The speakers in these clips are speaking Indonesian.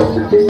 Amen.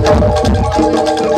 Música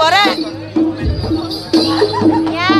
Apa ya tipe rek? Ya.